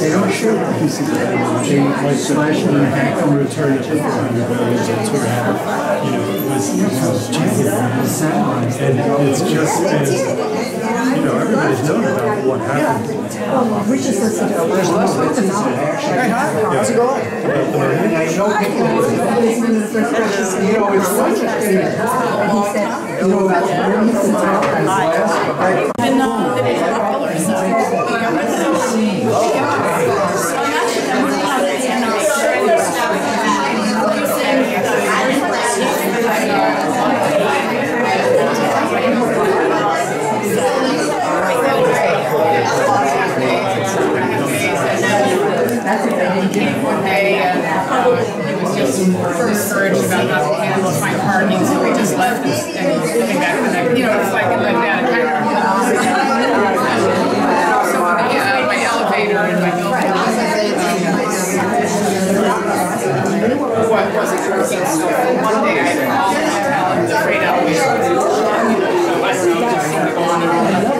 They don't shoot. They like slash them in half and return it. That's what happened. You know, it was, it was jagged. And it's just been, you know, everybody's known about what happened. We just listened to There's less witnesses actually. How's it going? And I know people, you know, it's interesting. he said, you know, about the release and talk. And uh, just discouraged about not being able to find parking, so we just left and and came back the next, you know, it's like, like that, kind of. So, yeah, my elevator and my building. What was it, one day I called the hotel and was afraid elevator. So I don't know, just seemed go on and.